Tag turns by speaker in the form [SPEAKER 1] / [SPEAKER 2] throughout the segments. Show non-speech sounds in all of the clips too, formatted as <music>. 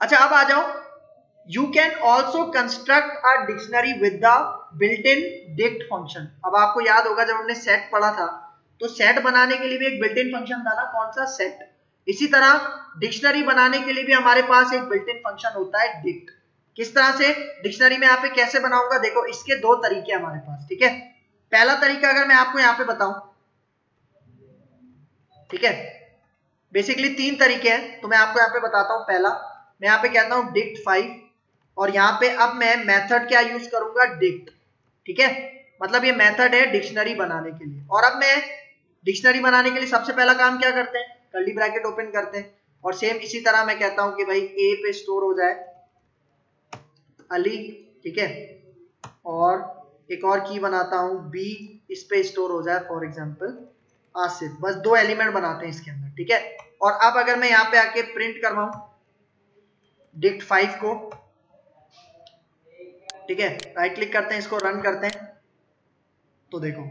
[SPEAKER 1] अच्छा अब आ जाओ। You can also construct a dictionary with the built in dict function अब आपको याद होगा, जब हमने सेट पढ़ा था तो सेट बनाने के लिए भी एक बिल्ट इन फ़ंक्शन था ना? कौन सा? सेट इसी तरह डिक्शनरी बनाने के लिए भी हमारे पास एक बिल्ट इन फ़ंक्शन होता है डिक्ट किस तरह से? डिक्शनरी में यहाँ पे कैसे बनाऊँगा? देखो, इसके दो तरीके हमारे पास, ठीक है? पहला तरीका अगर मैं आपको यहाँ पे बताऊँ, ठीक है? बेसिकली तीन तरीके हैं तो मैं आपको यहाँ पे बताता हूँ पहला। मैं यहाँ पे कहता हूँ डिक्ट फाइव और यहाँ पे अब मैं मेथड क्या यूज़ करूँगा? डिक्ट ठीक है? मतलब ये मेथड है डिक्शनरी बनाने के लिए। और अब मैं डिक्शनरी बनाने के लिए सबसे पहला काम क्या करते हैं? कर्ली ब्रैकेट ओपन करते हैं। और सेम इसी तरह मैं कहता हूँ कि भाई ए पे स्टोर हो जाए अली, ठीक है? और एक और की बनाता हूँ बी इस पे स्टोर हो जाए फॉर एग्जांपल आसिफ। बस दो एलिमेंट बनाते हैं इसके अंदर, ठीक है? और अब अगर मैं यहाँ पे आके प्रिंट करवाऊं डिक्ट फाइव को, ठीक है? राइट क्लिक करते हैं, इसको रन करते हैं। तो देखो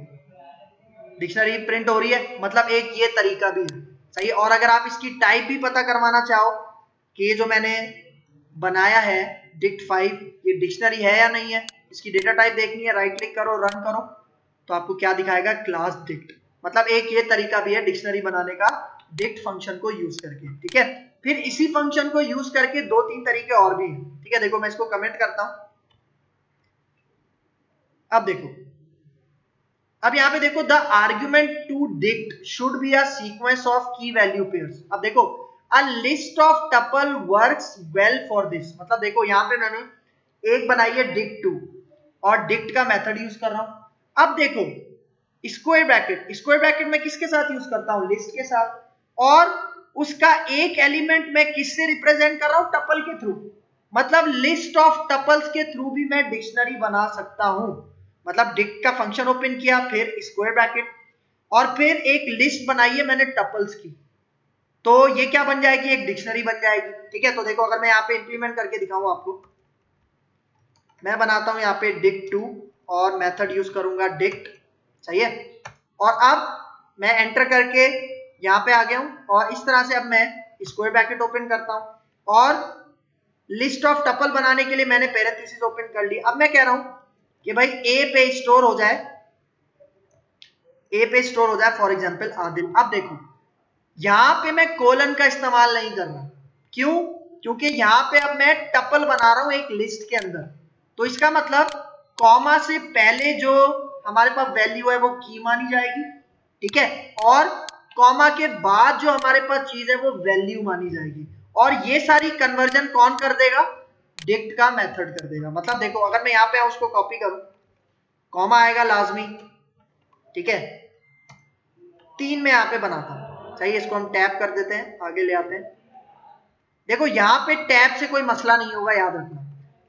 [SPEAKER 1] डिक्शनरी प्रिंट हो रही है मतलब एक ये तरीका भी है। सही? और अगर आप इसकी टाइप भी पता करवाना चाहो कि ये जो मैंने बनाया है डिक्ट फाइव ये डिक्शनरी है या नहीं है? इसकी डेटा टाइप देखनी है राइट क्लिक करो रन करो तो आपको क्या दिखाएगा? क्लास डिक्ट मतलब एक ये तरीका भी है डिक्शनरी बनाने का डिक्ट फ़ंक्शन को यूज़ करके, ठीक है? फिर इसी फ़ंक्शन को यूज़ करके दो तीन तरीके और भी हैं, ठीक है? देखो, मैं इसको कमेंट करता हूँ। अब देखो अब यहाँ पे देखो the argument to dict should be a sequence of key value pairs अब देखो a list of tuple works well for this मतलब देखो, यहाँ पे मैंने एक बनाई है डिक्ट टू और डिक्ट का मेथड यूज़ कर रहा हूँ। अब देखो स्क्वायर ब्रैकेट स्क्वायर ब्रैकेट में किसके साथ यूज़ करता हूँ? लिस्ट के साथ। और उसका एक एलिमेंट मैं किससे रिप्रेजेंट कर रहा हूँ? टपल के थ्रू मतलब लिस्ट ऑफ़ टपल्स के थ्रू भी मैं डिक्शनरी बना सकता हूँ। मतलब डिक का फ़ंक्शन ओपन किया, फिर स्क्वायर ब्रैकेट और फिर एक लिस्ट बनाई है मैंने टपल्स की। तो ये क्या बन जाएगी? एक डिक्शनरी बन जाएगी। ठीक है? तो देखो, अगर मैं यहाँ पे इंप्लीमेंट करके दिखाऊँ आपको। मैं बनाता हूँ यहाँ पे डिक टू और मेथड यूज़ करूँगा डिक्ट सही है? और अब मैं एंटर करके यहाँ पे आ गया हूँ, और इस तरह से अब मैं स्क्वायर ब्रैकेट ओपन करता हूँ। और लिस्ट ऑफ़ टपल बनाने के लिए मैंने पैरेंथेसिस ओपन कर ली। अब मैं कह रहा हूँ कि भाई ए पे स्टोर हो जाए ए पे स्टोर हो जाए फॉर एग्ज़ाम्पल आदिल अब देखो, यहाँ पे मैं कोलन का इस्तेमाल नहीं कर रहा। क्यों? क्योंकि यहाँ पे अब मैं टपल बना रहा हूँ एक लिस्ट के अंदर। तो इसका मतलब कॉमा से पहले जो हमारे पास वैल्यू है, वो की मानी जाएगी, ठीक है? और कॉमा के बाद जो हमारे पास चीज़ है, वो वैल्यू मानी जाएगी। और ये सारी कन्वर्जन कौन कर देगा? डिक्ट का मेथड कर देगा। मतलब देखो, अगर मैं यहाँ पे उसको कॉपी करूँ कॉमा आएगा लाजमी, ठीक है? तीन में यहाँ पे बनाता हूँ। चाहिए इसको हम टैप कर देते हैं, आगे ले आते हैं। देखो, यहाँ पे टैप से कोई मसला नहीं होगा, याद रखना।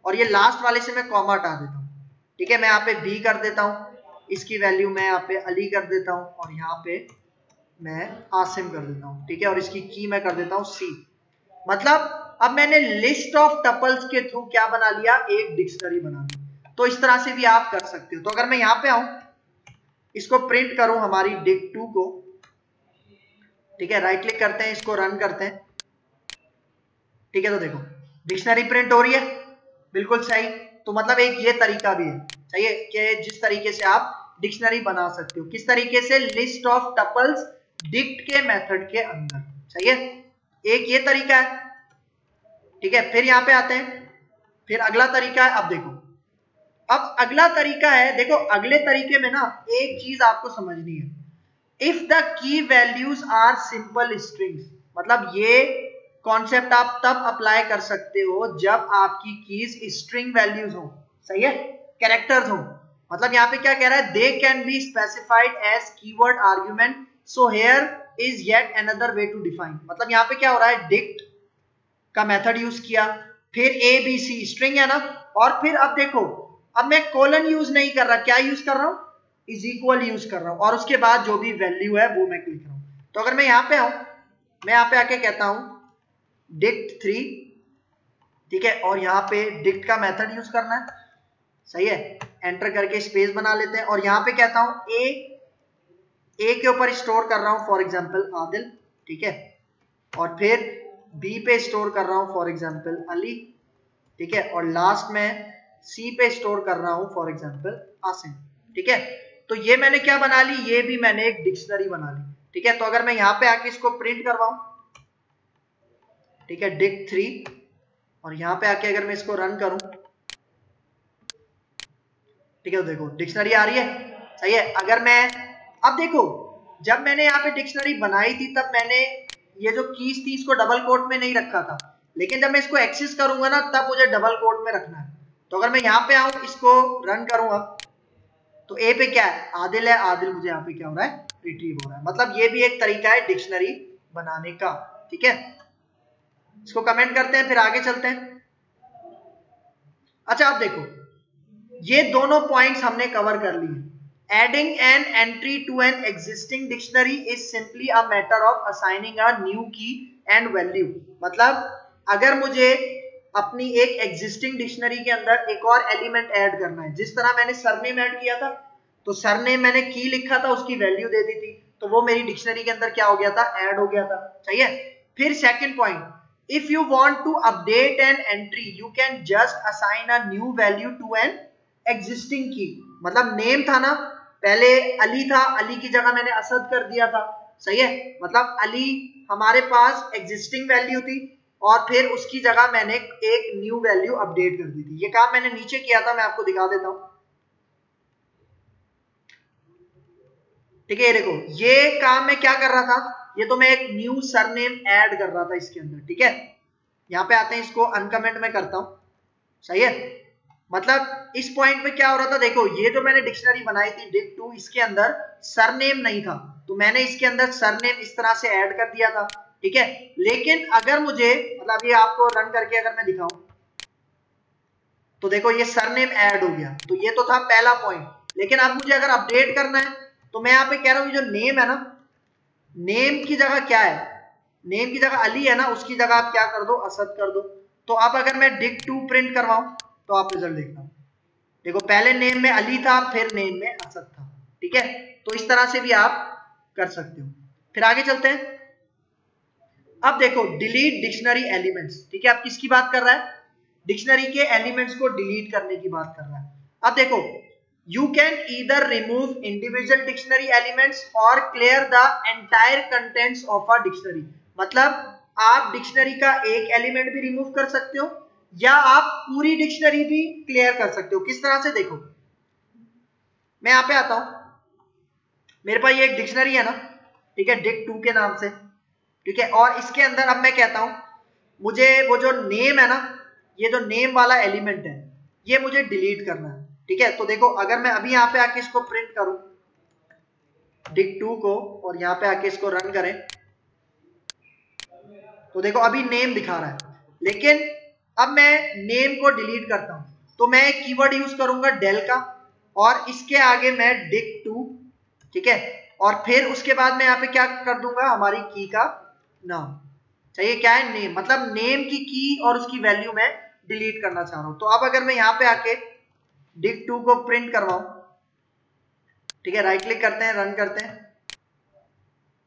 [SPEAKER 1] और ये लास्ट वाले से मैं कॉमा हटा देता हूँ, ठीक है? मैं यहाँ पे बी कर देता हूँ, इसकी वैल्यू मैं यहाँ पे अली कर देता हूँ, और यहाँ पे मैं आसिम कर देता हूँ, ठीक है? और इसकी की मैं कर देता हूँ सी मतलब अब मैंने लिस्ट ऑफ़ टपल्स के थ्रू क्या बना लिया? एक डिक्शनरी बना ली तो इस तरह से भी आप कर सकते हो। तो अगर मैं यहाँ पे आऊँ, इसको प्रिंट करूँ हमारी डिक टू को। ठीक है राइट क्लिक करते हैं, इसको रन करते हैं। ठीक है तो देखो डिक्शनरी प्रिंट हो रही है। बिल्कुल सही। तो मतलब एक ये तरीका भी है। चाहिए कि जिस तरीके से आप डिक्शनरी बना सकते हो। किस तरीके से? लिस्ट ऑफ़ टपल्स डिक्ट के मेथड के अंदर। चाहिए एक ये तरीका है। ठीक है, फिर यहाँ पे आते हैं। फिर अगला तरीका है, अब देखो। अब अगला तरीका है, देखो, अगले तरीके में ना एक चीज़ आपको समझनी है। If the key values are simple strings मतलब ये कॉन्सेप्ट आप तब अप्लाई कर सकते हो जब आपकी कीज स्ट्रिंग वैल्यूज़ हो। सही है? कैरेक्टर्स हो। मतलब यहाँ पे क्या कह रहा है? They can be specified as keyword argument so here is yet another way to define मतलब यहाँ पे क्या हो रहा है? डिक्ट का मेथड यूज़ किया। फिर ए बी सी स्ट्रिंग है ना? और फिर अब देखो, अब मैं कोलन यूज़ नहीं कर रहा। क्या यूज़ कर रहा हूँ? इज़ इक्वल यूज़ कर रहा हूँ। और उसके बाद जो भी वैल्यू है, वो मैं लिख रहा हूँ। तो अगर मैं यहाँ पे आऊँ, मैं यहाँ पे आके कहता हूँ डिक्ट थ्री ठीक है? और यहाँ पे डिक्ट का मेथड यूज़ करना है। सही है? एंटर करके स्पेस बना लेते हैं। और यहाँ पे कहता हूँ ए ए के ऊपर स्टोर कर रहा हूँ फॉर एग्जांपल आदिल, ठीक है? और फिर बी पे स्टोर कर रहा हूँ फॉर एग्ज़ाम्पल अली, ठीक है? और लास्ट में सी पे स्टोर कर रहा हूँ फॉर एग्ज़ाम्पल आसिम ठीक है? तो ये मैंने क्या बना ली? ये भी मैंने एक डिक्शनरी बना ली, ठीक है? तो अगर मैं यहाँ पे आके इसको प्रिंट करवाऊं, ठीक है? डिक थ्री और यहाँ पे आके अगर मैं इसको रन करूँ, ठीक है? तो देखो डिक्शनरी आ रही है, सही है? अगर मैं, अब देखो, जब मैंने यहाँ पे डिक्शनरी बनाई थी, तब मैंने ये जो कीज थी, इसको डबल कोट में नहीं रखा था। लेकिन जब मैं इसको एक्सेस करूँगा ना, तब मुझे डबल कोट में रखना है। तो अगर मैं यहाँ पे आऊँ, इसको रन करूँ अब तो ए पे क्या है? आदिल है, आदिल मुझे यहाँ पे क्या हो रहा है? रिट्रीव हो रहा है। मतलब ये भी एक तरीका है डिक्शनरी बनाने का, ठीक है? इसको कमेंट करते हैं, फिर आगे चलते हैं। अच्छा आप देखो, ये दोनों पॉइंट्स हमने कवर कर लिए adding an entry to an existing dictionary is simply a matter of assigning a new key and value मतलब अगर मुझे अपनी एक एग्जिस्टिंग डिक्शनरी के अंदर एक और एलिमेंट ऐड करना है, जिस तरह मैंने सरनेम ऐड किया था तो सरनेम मैंने की लिखा था, उसकी वैल्यू दे दी थी तो वो मेरी डिक्शनरी के अंदर क्या हो गया था? ऐड हो गया था। सही है? फिर second point if you want to update an entry, you can just assign a new value to an existing key. मतलब नेम था ना पहले अली था, अली की जगह मैंने असद कर दिया था। सही है? मतलब अली हमारे पास एग्जिस्टिंग वैल्यू थी और फिर उसकी जगह मैंने एक न्यू वैल्यू अपडेट कर दी थी। ये काम मैंने नीचे किया था, मैं आपको दिखा देता हूँ। ठीक है, ये देखो, ये काम मैं क्या कर रहा था? ये तो मैं एक न्यू सरनेम ऐड कर रहा था इसके अंदर, ठीक है? यहाँ पे आते हैं, इसको अनकमेंट में करता हूँ। सही है? मतलब इस पॉइंट पे क्या हो रहा था? देखो, ये जो मैंने डिक्शनरी बनाई थी डिक टू इसके अंदर सरनेम नहीं था। तो मैंने इसके अंदर सरनेम इस तरह से ऐड कर दिया था, ठीक है? लेकिन अगर मुझे मतलब ये आपको रन करके अगर मैं दिखाऊँ तो देखो, ये सरनेम ऐड हो गया। तो ये तो था पहला पॉइंट लेकिन अब मुझे अगर अपडेट करना है तो मैं यहाँ पे कह रहा हूँ जो नेम है ना नेम की जगह क्या है? नेम की जगह अली है ना, उसकी जगह आप क्या कर दो? असद कर दो। तो अब अगर मैं डिक टू प्रिंट करवाऊं तो आप रिज़ल्ट देखना। देखो, पहले नेम में अली था, फिर नेम में असद था, ठीक है? तो इस तरह से भी आप कर सकते हो। फिर आगे चलते हैं। अब देखो डिलीट डिक्शनरी एलिमेंट्स ठीक है? आप किसकी बात कर रहा है? डिक्शनरी के एलिमेंट्स को डिलीट करने की बात कर रहा है। अब देखो, you can either remove individual dictionary elements or clear the entire contents of a dictionary. मतलब आप डिक्शनरी का एक एलिमेंट भी रिमूव कर सकते हो या आप पूरी डिक्शनरी भी क्लियर कर सकते हो? किस तरह से? देखो। मैं यहाँ पे आता हूँ। मेरे पास ये एक डिक्शनरी है ना, ठीक है, डिक टू के नाम से, ठीक है, और इसके अंदर अब मैं कहता हूँ, मुझे वो जो नेम है ना, ये जो नेम वाला एलिमेंट है, ये मुझे डिलीट करना है, ठीक है? तो देखो, अगर मैं अभी यहाँ पे आके इसको प्रिंट करूँ डिक टू को, और यहाँ पे आके इसको रन करें तो देखो, अभी नेम दिखा रहा है, लेकिन अब मैं नेम को डिलीट करता हूँ। तो मैं एक कीवर्ड यूज़ करूँगा डेल का, और इसके आगे मैं डिक टू ठीक है? और फिर उसके बाद मैं यहाँ पे क्या कर दूँगा? हमारी की का नाम। चाहिए क्या है? नेम मतलब नेम की की और उसकी वैल्यू मैं डिलीट करना चाह रहा हूँ। तो अब अगर मैं यहाँ पे आके डिक टू को प्रिंट करवाऊ, ठीक है? राइट क्लिक करते हैं रन करते हैं।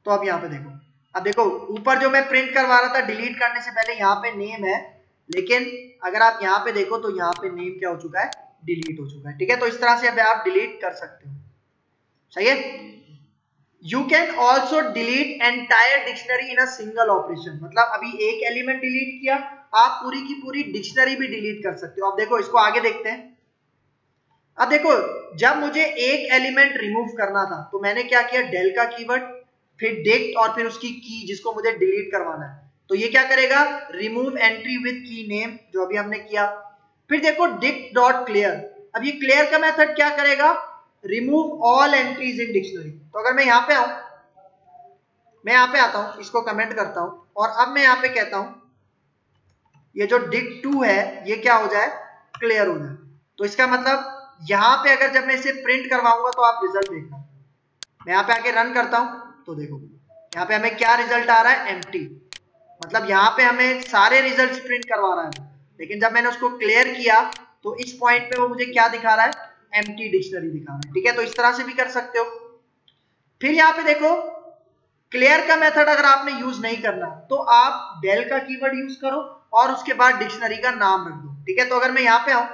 [SPEAKER 1] तो अब यहाँ पे देखो। अब देखो, ऊपर जो मैं प्रिंट करवा रहा था डिलीट करने से पहले यहाँ पे नेम है। लेकिन अगर आप यहाँ पे देखो तो यहाँ पे नेम क्या हो चुका है? डिलीट हो चुका है, ठीक है? तो इस तरह से अब आप डिलीट कर सकते हो। सही है? You can also delete entire dictionary in a single operation मतलब अभी एक एलिमेंट डिलीट किया, आप पूरी की पूरी डिक्शनरी भी डिलीट कर सकते हो। अब देखो, इसको आगे देखते हैं। अब देखो, जब मुझे एक एलिमेंट रिमूव करना था तो मैंने क्या किया? डेल का कीवर्ड फिर डिक्ट और फिर उसकी की जिसको मुझे डिलीट करवाना है। तो ये क्या करेगा? Remove entry with key name जो अभी हमने किया। फिर देखो डिक्ट डॉट क्लियर अब ये क्लियर का मेथड क्या करेगा? Remove all entries in dictionary तो अगर मैं यहाँ पे आऊँ, मैं यहाँ पे आता हूँ, इसको कमेंट करता हूँ, और अब मैं यहाँ पे कहता हूँ, ये जो डिक टू है, ये क्या हो जाए? क्लियर हो जाए। तो इसका मतलब यहाँ पे अगर जब मैं इसे प्रिंट करवाऊँगा तो आप रिज़ल्ट देखना। मैं यहाँ पे आके रन करता हूँ तो देखो। यहाँ पे हमें क्या रिज़ल्ट आ रहा है? एम्प्टी मतलब यहाँ पे हमें सारे रिज़ल्ट प्रिंट करवा रहा है। लेकिन जब मैंने उसको क्लियर किया तो इस पॉइंट पे वो मुझे क्या दिखा रहा है? एम्प्टी डिक्शनरी दिखा रहा है। ठीक है? तो इस तरह से भी कर सकते हो। फिर यहाँ पे देखो क्लियर का मेथड अगर आपने यूज़ नहीं करना तो आप डेल का कीवर्ड यूज़ करो और उसके बाद डिक्शनरी का नाम रख दो। ठीक है? तो अगर मैं यहाँ पे आऊ,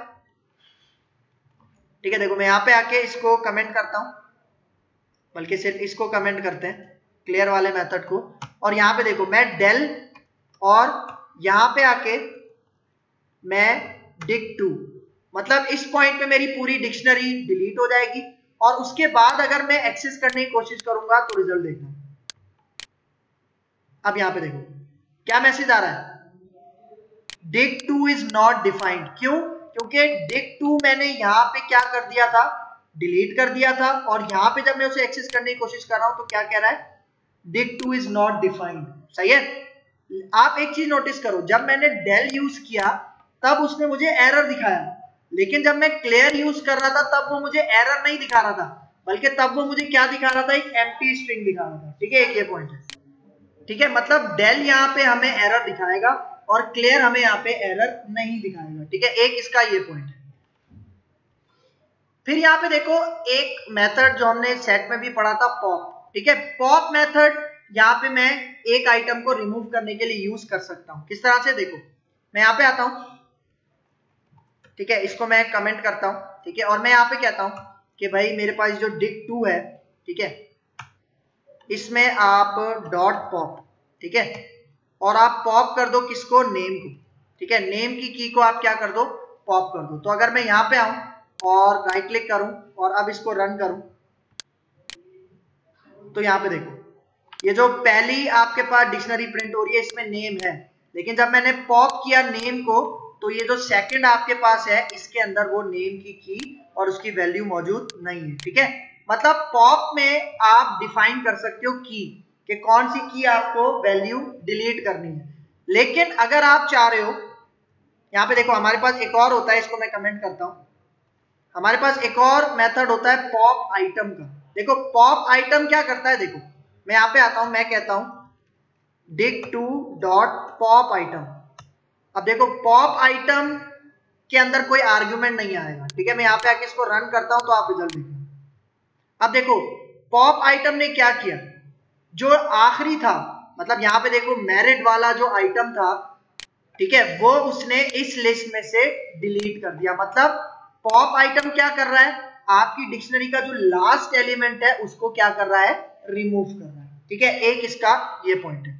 [SPEAKER 1] ठीक है? देखो, मैं यहाँ पे आके इसको कमेंट करता हूँ। बल्कि सिर्फ़ इसको कमेंट करते हैं क्लियर वाले मेथड को। और यहाँ पे देखो, मैं डेल और यहाँ पे आके मैं डिक टू मतलब इस पॉइंट पे मेरी पूरी डिक्शनरी डिलीट हो जाएगी और उसके बाद अगर मैं एक्सेस करने की कोशिश करूँगा तो रिज़ल्ट देखना। अब यहाँ पे देखो, क्या मैसेज आ रहा है? Dict two is not defined क्यों? क्योंकि डिक टू मैंने यहाँ पे क्या कर दिया था? डिलीट कर दिया था और यहाँ पे जब मैं उसे एक्सेस करने की कोशिश कर रहा हूँ तो क्या कह रहा है? Dict two is not defined सही है? आप एक चीज़ नोटिस करो, जब मैंने डेल यूज़ किया, तब उसने मुझे एरर दिखाया। लेकिन जब मैं क्लियर यूज़ कर रहा था, तब वो मुझे एरर नहीं दिखा रहा था, बल्कि तब वो मुझे क्या दिखा रहा था? एक एम्प्टी स्ट्रिंग दिखा रहा था। ठीक है, एक ये पॉइंट है। ठीक है मतलब डेल यहाँ पे हमें एरर दिखाएगा और क्लियर हमें यहाँ पे एरर नहीं दिखाएगा। ठीक है, एक इसका ये पॉइंट है। फिर यहाँ पे देखो, एक मेथड जो हमने सेट में भी पढ़ा था पॉप ठीक है पॉप मेथड यहाँ पे मैं एक आइटम को रिमूव करने के लिए यूज़ कर सकता हूँ। किस तरह से? देखो, मैं यहाँ पे आता हूँ। ठीक है, इसको मैं कमेंट करता हूँ। ठीक है, और मैं यहाँ पे कहता हूँ कि भाई मेरे पास जो डिक टू है, ठीक है, इसमें आप डॉट पॉप ठीक है, और आप पॉप कर दो किसको? नेम को। ठीक है नेम की की को आप क्या कर दो? पॉप कर दो। तो अगर मैं यहाँ पे आऊँ और राइट क्लिक करूँ और अब इसको रन करूँ तो यहाँ पे देखो ये जो पहली आपके पास डिक्शनरी प्रिंट हो रही है, इसमें नेम है। लेकिन जब मैंने पॉप किया नेम को तो ये जो सेकंड आपके पास है, इसके अंदर वो नेम की की और उसकी वैल्यू मौजूद नहीं है, ठीक है? मतलब पॉप में आप डिफाइन कर सकते हो की कि कौन सी की आपको वैल्यू डिलीट करनी है। लेकिन अगर आप चाह रहे हो, यहाँ पे देखो, हमारे पास एक और होता है, इसको मैं कमेंट करता हूँ। हमारे पास एक और मेथड होता है पॉप आइटम का। देखो पॉप आइटम क्या करता है, देखो। मैं यहाँ पे आता हूँ, मैं कहता हूँ dict two dot pop item अब देखो पॉप आइटम के अंदर कोई आर्ग्यूमेंट नहीं आएगा, ठीक है? मैं यहाँ पे आके इसको रन करता हूँ तो आप रिज़ल्ट देखो। अब देखो पॉप आइटम ने क्या किया? जो आखिरी था मतलब यहाँ पे देखो मेरिट वाला जो आइटम था, ठीक है? वो उसने इस लिस्ट में से डिलीट कर दिया। मतलब पॉप आइटम क्या कर रहा है? आपकी डिक्शनरी का जो लास्ट एलिमेंट है, उसको क्या कर रहा है? रिमूव कर रहा है। ठीक है, एक इसका ये पॉइंट है।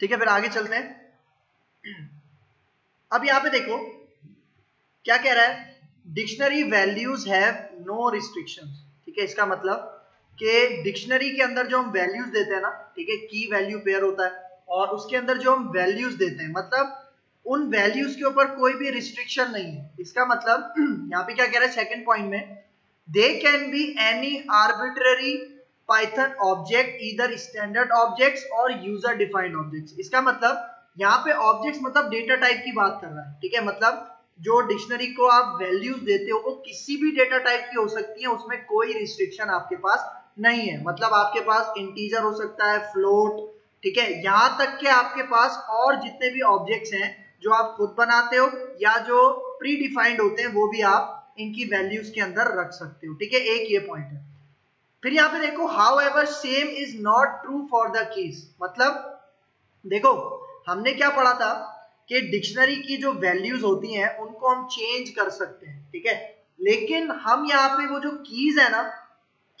[SPEAKER 1] ठीक है, फिर आगे चलते हैं। अब यहाँ पे देखो, क्या कह रहा है? Dictionary values have no restriction ठीक है, इसका मतलब कि डिक्शनरी के अंदर जो हम वैल्यूज़ देते हैं ना, ठीक है की वैल्यू पेयर होता है, और उसके अंदर जो हम वैल्यूज़ देते हैं मतलब उन वैल्यूज़ के ऊपर कोई भी रिस्ट्रिक्शन नहीं है। इसका मतलब <clears throat> यहाँ पे क्या कह रहा है? सेकंड पॉइंट में they can be any arbitrary Python object इधर स्टैंडर्ड ऑब्जेक्ट्स और यूज़र डिफाइंड ऑब्जेक्ट्स इसका मतलब यहाँ पे ऑब्जेक्ट्स मतलब डेटा टाइप की बात कर रहा है, ठीक है? मतलब जो डिक्शनरी को आप वैल्यूज़ देते हो, वो किसी भी डेटा टाइप की हो सकती है, उसमें कोई रिस्ट्रिक्शन आपके पास नहीं है। मतलब आपके पास इंटीजर हो सकता है फ्लोट ठीक है? यहाँ तक के आपके पास और जितने भी ऑब्जेक्ट्स हैं, जो आप खुद बनाते हो, या जो प्री डिफाइंड होते हैं, वो भी आप इनकी वैल्यूज़ के अंदर रख सकते हो, ठीक है? एक ये पॉइंट है। फिर यहाँ पे देखो however same is not true for the keys मतलब देखो, हमने क्या पढ़ा था कि डिक्शनरी की जो वैल्यूज़ होती हैं, उनको हम चेंज कर सकते हैं, ठीक है? लेकिन हम यहाँ पे वो जो कीज है ना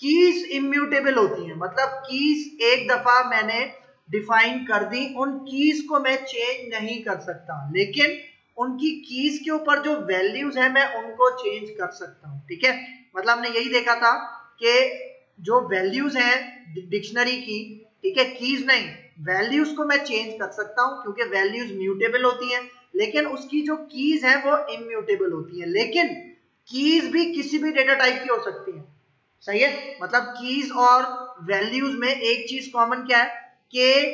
[SPEAKER 1] कीज इम्यूटेबल होती हैं। मतलब कीज एक दफ़ा मैंने डिफाइन कर दी, उन कीज को मैं चेंज नहीं कर सकता। लेकिन उनकी कीज के ऊपर जो वैल्यूज़ है, मैं उनको चेंज कर सकता हूँ, ठीक है? मतलब हमने यही देखा था कि जो वैल्यूज़ हैं डिक्शनरी की, ठीक है कीज नहीं वैल्यूज़ को मैं चेंज कर सकता हूँ क्योंकि वैल्यूज़ म्यूटेबल होती हैं, लेकिन उसकी जो कीज है वो इम्यूटेबल होती है, लेकिन कीज भी किसी भी डेटा टाइप की हो सकती है। सही है? मतलब कीज और वैल्यूज़ में एक चीज़ कॉमन क्या है? कि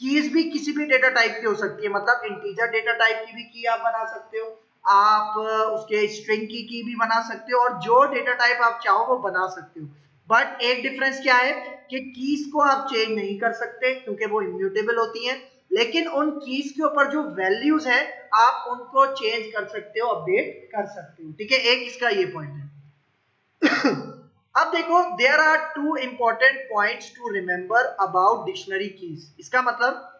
[SPEAKER 1] कीज भी किसी भी डेटा टाइप की हो सकती है मतलब इंटीजर डेटा टाइप की भी की आप बना सकते हो, आप उसके स्ट्रिंग की की भी बना सकते हो, और जो डेटा टाइप आप चाहो वो बना सकते हो। बट एक डिफरेंस क्या है कि कीज को आप चेंज नहीं कर सकते क्योंकि वो इम्यूटेबल होती हैं। लेकिन उन कीज के ऊपर जो वैल्यूज़ है, आप उनको चेंज कर सकते हो अपडेट कर सकते हो। ठीक है? एक इसका ये पॉइंट है। <coughs> अब देखो there are two important points to remember about dictionary keys इसका मतलब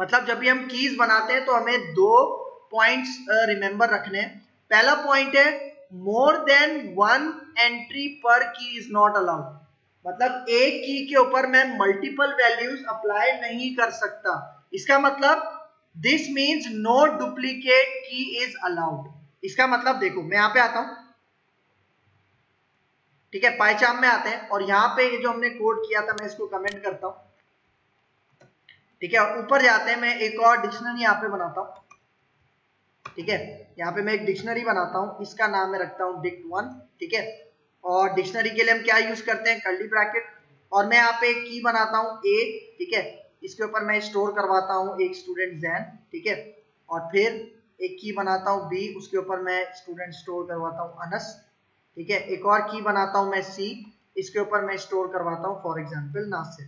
[SPEAKER 1] मतलब जब भी हम कीज बनाते हैं तो हमें दो पॉइंट्स रिमेंबर रखने पहला पॉइंट है मोर देन वन एंट्री पर की इज़ नॉट अलाउड मतलब एक की के ऊपर मैं मल्टीपल वैल्यूज़ अप्लाई नहीं कर सकता। इसका मतलब this means no duplicate key is allowed इसका मतलब देखो, मैं यहाँ पे आता हूँ। ठीक है पाइचाम में आते हैं और यहाँ पे ये जो हमने कोड किया था, मैं इसको कमेंट करता हूँ। ठीक है ऊपर जाते हैं, मैं एक और डिक्शनरी यहाँ पे बनाता हूँ। ठीक है? यहाँ पे मैं एक डिक्शनरी बनाता हूँ, इसका नाम मैं रखता हूँ डिक्ट वन ठीक है? और डिक्शनरी के लिए हम क्या यूज़ करते हैं? कर्ली ब्रैकेट और मैं यहाँ पे एक की बनाता हूँ ए ठीक है? इसके ऊपर मैं स्टोर करवाता हूँ एक स्टूडेंट जैन ठीक है? और फिर एक की बनाता हूँ बी उसके ऊपर मैं स्टूडेंट स्टोर करवाता हूँ अनस ठीक है? एक और की बनाता हूँ मैं सी इसके ऊपर मैं स्टोर करवाता हूँ फॉर एग्ज़ाम्पल नासिर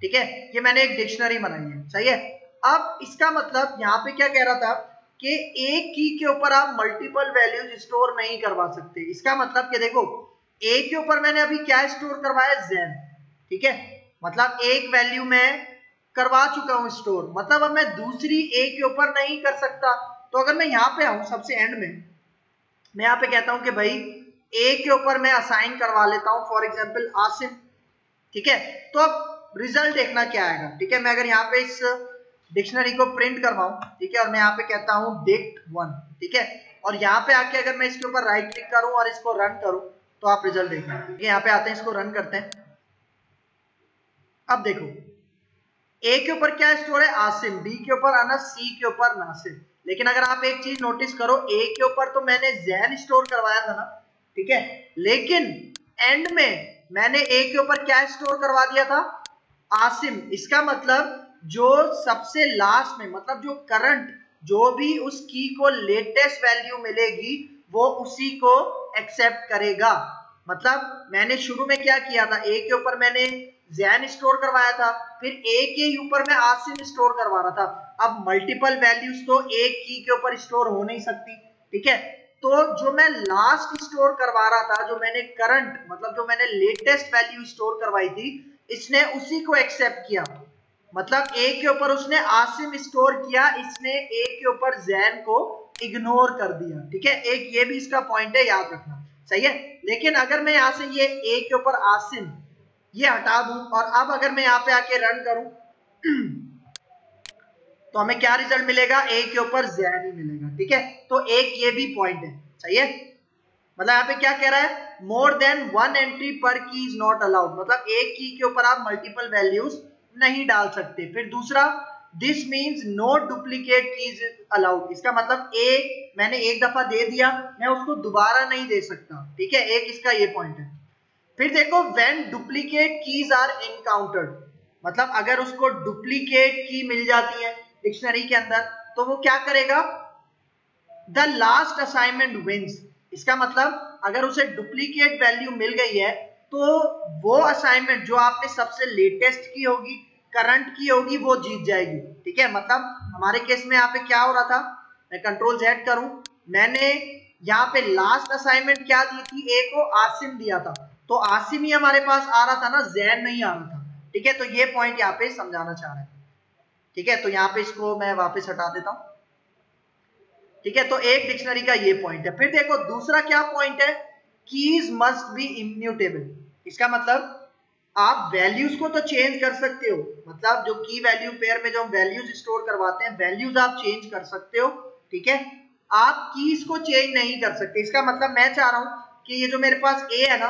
[SPEAKER 1] ठीक है? ये मैंने एक डिक्शनरी बनाई है, सही है? अब इसका मतलब यहाँ पे क्या कह रहा था? कि एक की के ऊपर आप मल्टीपल वैल्यूज़ स्टोर नहीं करवा सकते। इसका मतलब कि देखो ए के ऊपर मैंने अभी क्या स्टोर करवाया? जेन ठीक है? मतलब एक वैल्यू में करवा चुका हूँ स्टोर मतलब अब मैं दूसरी ए के ऊपर नहीं कर सकता। तो अगर मैं यहाँ पे आऊँ, सबसे एंड में, मैं यहाँ पे कहता हूँ कि भाई ए के ऊपर मैं असाइन करवा लेता हूँ फॉर एग्जांपल आसिम ठीक है? तो अब रिज़ल्ट देखना क्या आएगा? ठीक है? मैं अगर यहाँ पे इस डिक्शनरी को प्रिंट करवाऊं, ठीक है? और मैं यहाँ पे कहता हूँ डिक्ट वन ठीक है? और यहाँ पे आके अगर मैं इसके ऊपर राइट क्लिक करूँ और इसको रन करूँ तो आप रिज़ल्ट देखना ठीक है, यहाँ पे आते हैं, इसको रन करते हैं। अब देखो ए के ऊपर क्या स्टोर है? आसिम। बी के ऊपर अनस सी के ऊपर नासिर लेकिन अगर आप एक चीज़ नोटिस करो ए के ऊपर तो मैंने जैन स्टोर करवाया था ना, ठीक है? लेकिन एंड में मैंने ए के ऊपर क्या स्टोर करवा दिया था? आसिम। इसका मतलब जो सबसे लास्ट में मतलब जो करंट जो भी उस की को लेटेस्ट वैल्यू मिलेगी, वो उसी को एक्सेप्ट करेगा। मतलब मैंने शुरू में क्या किया था? ए के ऊपर मैंने जैन स्टोर करवाया था, फिर ए के ऊपर मैं आसिम स्टोर करवा रहा था। अब मल्टीपल वैल्यूज़ तो एक की के ऊपर स्टोर हो नहीं सकती, ठीक है? तो जो मैं लास्ट स्टोर करवा रहा था, जो मैंने करंट मतलब जो मैंने लेटेस्ट वैल्यू स्टोर करवाई थी, इसने उसी को एक्सेप्ट किया। मतलब ए के ऊपर उसने आसिम स्टोर किया, इसने ए के ऊपर जैन को इग्नोर कर दिया। ठीक है? एक ये भी इसका पॉइंट है, याद रखना। सही है? लेकिन अगर मैं यहाँ से ये ए के ऊपर आसिम, ये हटा दू, और अब अगर मैं यहाँ पे आके रन करूँ <clears throat> तो हमें क्या रिज़ल्ट मिलेगा? ए के ऊपर जैन ही मिलेगा। ठीक है? तो एक ये भी पॉइंट है। सही है? मतलब यहाँ पे क्या कह रहा है? मोर देन वन एंट्री पर की इज़ नॉट अलाउड मतलब एक की के ऊपर आप मल्टीपल वैल्यूज़ नहीं डाल सकते। फिर दूसरा this means no duplicate keys allowed इसका मतलब ए मैंने एक दफ़ा दे दिया, मैं उसको दोबारा नहीं दे सकता। ठीक है? एक इसका ये पॉइंट है। फिर देखो when duplicate keys are encountered मतलब अगर उसको डुप्लीकेट की मिल जाती है डिक्शनरी के अंदर तो वो क्या करेगा? द लास्ट असाइनमेंट विंस इसका मतलब अगर उसे डुप्लीकेट वैल्यू मिल गई है तो वो असाइनमेंट जो आपने सबसे लेटेस्ट की होगी करंट की होगी, वो जीत जाएगी। ठीक है? मतलब हमारे केस में यहाँ पे क्या हो रहा था? मैं कंट्रोल जेड करूँ। मैंने यहाँ पे लास्ट असाइनमेंट क्या दी थी? ए को आसिम दिया था। तो आसिम ही हमारे पास आ रहा था ना? जैन नहीं आ रहा था। ठीक है? तो ये पॉइंट यहाँ पे समझाना चाह रहे हैं। ठीक है? तो यहाँ पे इसको मैं वापस हटा देता हूँ। ठीक है? तो एक डिक्शनरी का ये पॉइंट है। फिर देखो, दूसरा क्या पॉइंट है? कीज मस्ट बी इम्यूटेबल इसका मतलब आप वैल्यूज़ को तो चेंज कर सकते हो। मतलब जो की वैल्यू पेयर में जो हम वैल्यूज़ स्टोर करवाते हैं वैल्यूज़ आप चेंज कर सकते हो, ठीक है? आप कीज को चेंज नहीं कर सकते। इसका मतलब मैं चाह रहा हूँ कि ये जो मेरे पास ए है ना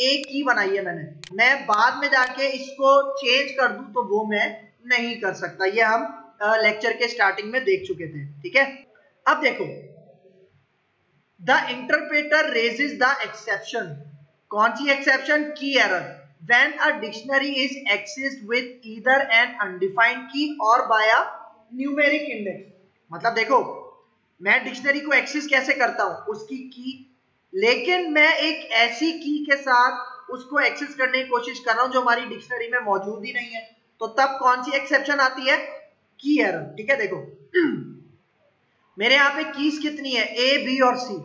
[SPEAKER 1] ए की बनाई है मैंने। मैं बाद में जाके इसको चेंज कर दूँ तो वो मैं नहीं कर सकता। ये हम लेक्चर के स्टार्टिंग में देख चुके थे, ठीक है? अब देखो the interpreter raises the exception कौन सी एक्सेप्शन की error when a dictionary is accessed with either an undefined key or by a numeric index. मतलब देखो, मैं डिक्शनरी को एक्सेस कैसे करता हूँ? उसकी की लेकिन मैं एक ऐसी की के साथ उसको एक्सेस करने की कोशिश कर रहा हूँ जो हमारी डिक्शनरी में मौजूद ही नहीं है। तो तब कौन सी एक्सेप्शन आती है? की एरर ठीक है, देखो। <clears throat> मेरे यहाँ पे कीज कितनी है? ए बी और सी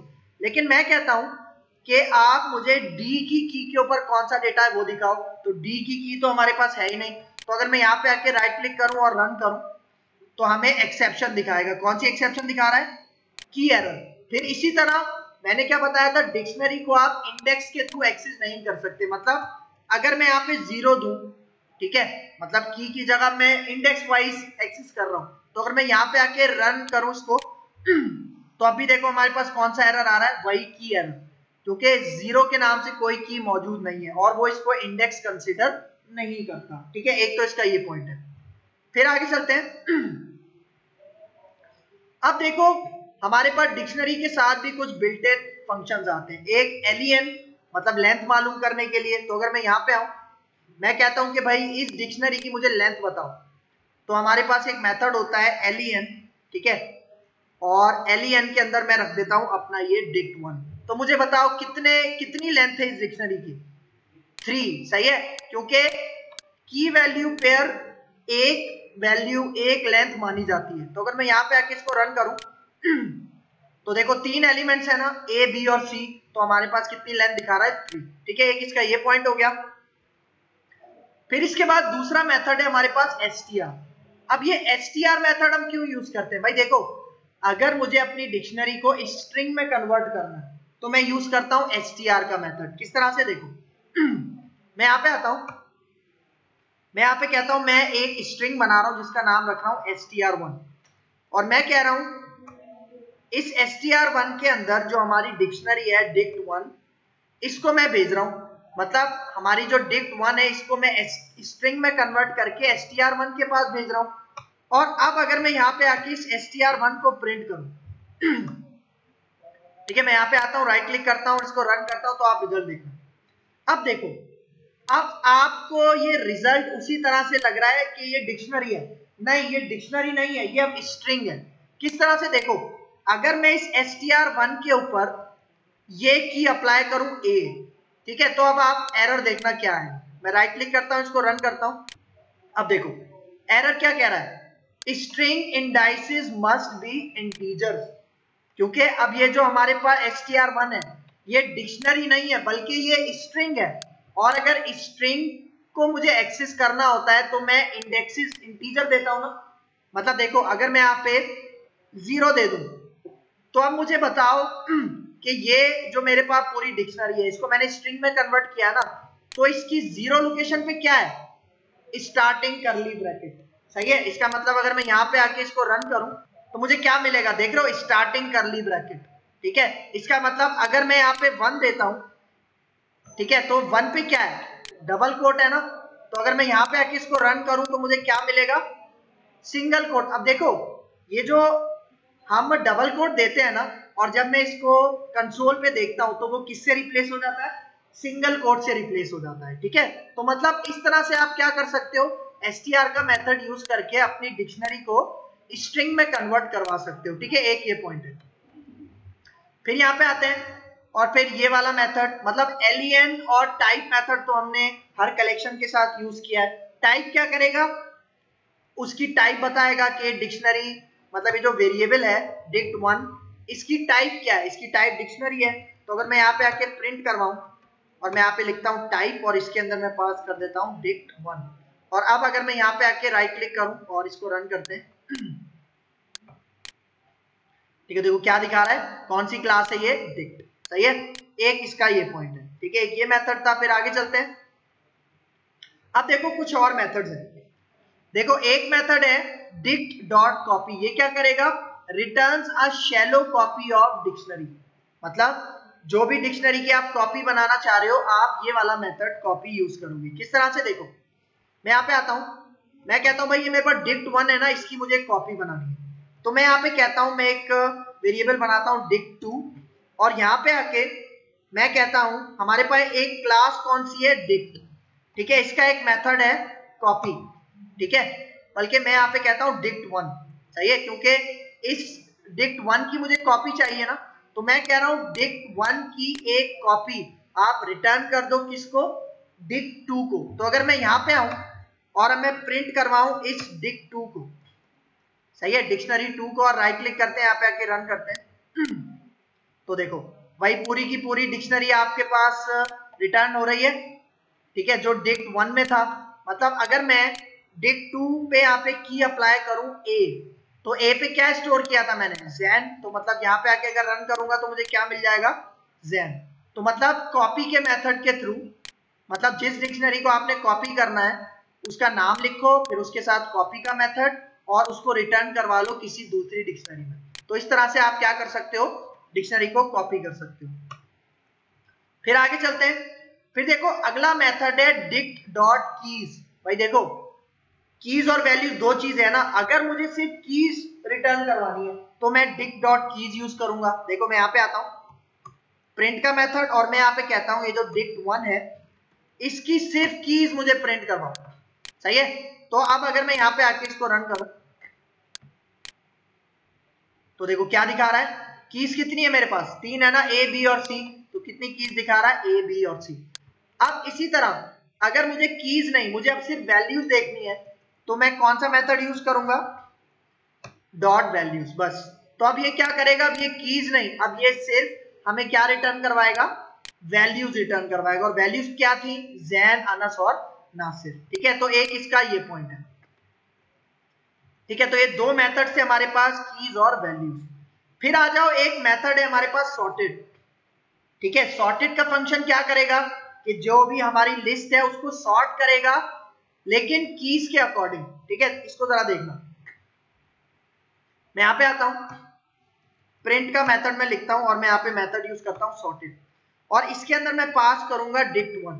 [SPEAKER 1] लेकिन मैं कहता हूँ कि आप मुझे डी की की के ऊपर कौन सा डेटा है वो दिखाओ। तो डी की की तो हमारे पास है ही नहीं। तो अगर मैं यहाँ पे आके राइट क्लिक करूँ और रन करूँ तो हमें एक्सेप्शन दिखाएगा। कौन सी एक्सेप्शन दिखा रहा है? की एरर फिर इसी तरह मैंने क्या बताया था डिक्शनरी को आप इंडेक्स के थ्रू एक्सेस नहीं कर सकते। मतलब अगर मैं यहाँ पे ज़ीरो दू, ठीक है? मतलब की की जगह मैं इंडेक्स वाइज एक्सेस कर रहा हूँ। तो अगर मैं यहाँ पे आके रन करूँ इसको <clears throat> तो अभी देखो हमारे पास कौन सा एरर आ रहा है? वही की एरर क्योंकि ज़ीरो के नाम से कोई की मौजूद नहीं है और वो इसको इंडेक्स कंसिडर नहीं करता। ठीक है? एक तो इसका ये पॉइंट है। फिर आगे चलते हैं। अब देखो, हमारे पास डिक्शनरी के साथ भी कुछ बिल्ट इन फ़ंक्शन आते हैं। एक एलियन मतलब लेंथ मालूम करने के लिए। तो अगर मैं यहाँ पे आऊँ, मैं कहता हूँ कि भाई, इस डिक्शनरी की मुझे लेंथ बताओ। तो हमारे पास एक मेथड होता है एलियन ठीक है? और एलियन के अंदर मैं रख देता हूँ अपना ये डिक्ट वन तो मुझे बताओ कितने, कितनी लेंथ है इस डिक्शनरी की? थ्री सही है? क्योंकि की वैल्यू पेयर एक वैल्यू एक लेंथ मानी जाती है। तो अगर मैं यहाँ पे आके इसको रन करूँ <clears throat> तो देखो तीन एलिमेंट्स है ना ए बी और सी तो हमारे पास कितनी लेंथ दिखा रहा है? थ्री ठीक है? एक इसका ये पॉइंट हो गया। फिर इसके बाद दूसरा मेथड है हमारे पास एसटीआर अब ये एसटीआर मेथड हम क्यों यूज़ करते हैं? भाई देखो, अगर मुझे अपनी डिक्शनरी को स्ट्रिंग में कन्वर्ट करना है तो मैं यूज़ करता हूँ एस का मेथड किस तरह से देखो? <clears throat> मैं यहाँ पे आता हूँ। मैं यहाँ पे कहता हूँ, मैं एक स्ट्रिंग बना रहा हूँ जिसका नाम रख रहा हूँ एस और मैं कह रहा हूँ, इस एस के अंदर जो हमारी डिक्शनरी है डिक्ट वन इसको मैं भेज रहा हूँ। मतलब हमारी जो डिक्ट वन है, इसको मैं स्ट्रिंग में कन्वर्ट करके एस के पास भेज रहा हूँ। और अब अगर मैं यहाँ पे आके इस एस को प्रिंट करूँ <clears throat> ठीक है, मैं यहाँ पे आता हूँ राइट क्लिक करता हूँ, इसको रन करता हूँ तो आप रिज़ल्ट देखो। अब देखो, अब आपको ये रिज़ल्ट उसी तरह से लग रहा है कि ये डिक्शनरी है। नहीं, ये डिक्शनरी नहीं है, ये अब स्ट्रिंग है। किस तरह से देखो, अगर मैं इस एस टी आर वन के ऊपर ये की अप्लाई करूँ ए ठीक है तो अब आप एरर देखना क्या है। मैं राइट क्लिक करता हूँ, इसको रन करता हूँ। अब देखो एरर क्या कह रहा है? String indices must be integers क्योंकि अब ये जो हमारे पास एस टी आर वन है, ये डिक्शनरी नहीं है, बल्कि ये स्ट्रिंग है। और अगर स्ट्रिंग को मुझे एक्सेस करना होता है तो मैं इंडेक्सिस इंटीजर देता हूँ ना। मतलब देखो, अगर मैं यहाँ पे ज़ीरो दे दूँ तो अब मुझे बताओ <clears throat> कि ये जो मेरे पास पूरी डिक्शनरी है, इसको मैंने स्ट्रिंग में कन्वर्ट किया ना तो इसकी ज़ीरो लोकेशन पे क्या है? स्टार्टिंग कर ली ब्रैकेट सही है? इसका मतलब अगर मैं यहाँ पे आके इसको रन करूँ तो मुझे क्या मिलेगा? देख रहे हो स्टार्टिंग कर ली ब्रैकेट ठीक है? इसका मतलब अगर मैं यहाँ पे वन देता हूँ, ठीक है? तो वन पे क्या है? डबल कोट है ना? तो अगर मैं यहाँ पे इसको रन करूँ तो मुझे क्या मिलेगा? सिंगल कोट अब देखो, ये जो हम डबल कोट देते हैं ना, और जब मैं इसको कंसोल पे देखता हूँ तो वो किससे रिप्लेस हो जाता है? सिंगल कोट से रिप्लेस हो जाता है, ठीक है? तो मतलब इस तरह से आप क्या कर सकते हो? एस का मेथड यूज़ करके अपनी डिक्शनरी को स्ट्रिंग में कन्वर्ट करवा सकते हो, ठीक है? एक ये पॉइंट है। फिर यहाँ पे आते हैं, और फिर ये वाला मेथड मतलब एलियन और टाइप मेथड तो हमने हर कलेक्शन के साथ यूज़ किया है। टाइप क्या करेगा? उसकी टाइप बताएगा कि डिक्शनरी मतलब ये जो वेरिएबल है डिक्ट वन इसकी टाइप क्या है? इसकी टाइप डिक्शनरी है। तो अगर मैं यहाँ पे आके प्रिंट करवाऊं, और मैं यहाँ पे लिखता हूँ टाइप और इसके अंदर मैं पास कर देता हूँ डिक्ट वन और अब अगर मैं यहाँ पे आके राइट क्लिक करूँ, और इसको रन करते हैं ठीक है देखो क्या दिखा रहा है? कौन सी क्लास है ये? डिक्ट सही है? एक इसका ये पॉइंट है। ठीक है, एक ये मेथड था, फिर आगे चलते हैं। अब देखो कुछ और मेथड्स हैं। देखो, एक मेथड है डिक्ट डॉट कॉपी ये क्या करेगा? Returns a shallow copy of dictionary मतलब जो भी डिक्शनरी की आप कॉपी बनाना चाह रहे हो, आप ये वाला मेथड कॉपी यूज़ करोगे। किस तरह से? देखो, मैं यहाँ पे आता हूँ। मैं कहता हूँ, भाई, ये मेरे पास डिक्ट वन है ना, इसकी मुझे कॉपी बनानी है। तो मैं यहाँ पे कहता हूँ, मैं एक वेरिएबल बनाता हूँ डिक्ट टू और यहाँ पे आके मैं कहता हूँ, हमारे पास एक क्लास कौन सी है? डिक्ट ठीक है, इसका एक मेथड है कॉपी ठीक है, बल्कि मैं यहाँ पे कहता हूँ डिक्ट वन है, क्योंकि इस डिक्ट वन की मुझे कॉपी चाहिए ना तो मैं कह रहा हूँ डिक्ट वन की एक कॉपी आप रिटर्न कर दो किसको? डिक्ट टू को. तो अगर मैं यहाँ पे आऊँ और मैं प्रिंट करवाऊं इस डिक टू को सही है डिक्शनरी टू को और राइट क्लिक करते हैं, यहाँ पे आके रन करते हैं। तो देखो, वही पूरी की पूरी डिक्शनरी आपके पास रिटर्न हो रही है। ठीक है, जो डिक्ट वन में था। मतलब अगर मैं डिक्ट टू पे यहाँ पे की अप्लाई करूँ ए तो ए पे क्या स्टोर किया था मैंने? जैन तो मतलब यहाँ पे आके अगर रन करूँगा तो मुझे क्या मिल जाएगा? जैन तो मतलब कॉपी के मेथड के थ्रू मतलब जिस डिक्शनरी को आपने कॉपी करना है, उसका नाम लिखो, फिर उसके साथ कॉपी का मेथड और उसको रिटर्न करवा लो किसी दूसरी डिक्शनरी में। तो इस तरह से आप क्या कर सकते हो? डिक्शनरी को कॉपी कर सकते हो। फिर आगे चलते हैं। फिर देखो, अगला मेथड है डिक्ट डॉट कीज भाई देखो कीज और वैल्यूज़ दो चीज़ है ना। अगर मुझे सिर्फ़ कीज रिटर्न करवानी है तो मैं डिक्ट डॉट कीज यूज़ करूँगा। देखो, मैं यहाँ पे आता हूँ। प्रिंट का मेथड और मैं यहाँ पे कहता हूँ, ये जो डिक्ट वन है, इसकी सिर्फ़ कीज मुझे प्रिंट करवा सही है? तो अब अगर मैं यहाँ पे आके इसको रन करूँ तो देखो क्या दिखा रहा है? कीज कितनी है मेरे पास? तीन है ना? ए बी और सी तो कितनी कीज दिखा रहा है? ए बी और सी अब इसी तरह, अगर मुझे कीज नहीं, मुझे अब सिर्फ़ वैल्यूज़ देखनी है तो मैं कौन सा मेथड यूज़ करूँगा? डॉट वैल्यूज़ बस। तो अब ये क्या करेगा? अब ये कीज नहीं, अब ये सिर्फ़ हमें क्या रिटर्न करवाएगा? वैल्यूज़ रिटर्न करवाएगा। और वैल्यूज़ क्या थी? जैन अनस और नासिर ठीक है? तो एक इसका ये पॉइंट है। ठीक है तो ये दो मेथड से हमारे पास कीज और वैल्यूज़ फिर आ जाओ, एक मेथड है हमारे पास सॉर्टेड ठीक है सॉर्टेड का फ़ंक्शन क्या करेगा? कि जो भी हमारी लिस्ट है उसको सॉर्ट करेगा, लेकिन कीज के अकॉर्डिंग ठीक है, इसको जरा देखना। मैं यहाँ पे आता हूँ। प्रिंट का मेथड में लिखता हूँ और मैं यहाँ पे मेथड यूज़ करता हूँ सॉर्टेड और इसके अंदर मैं पास करूँगा डिक्ट वन